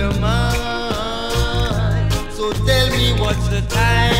your mind. So tell me what's the time.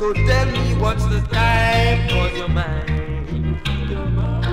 So tell me what's the time for your mind.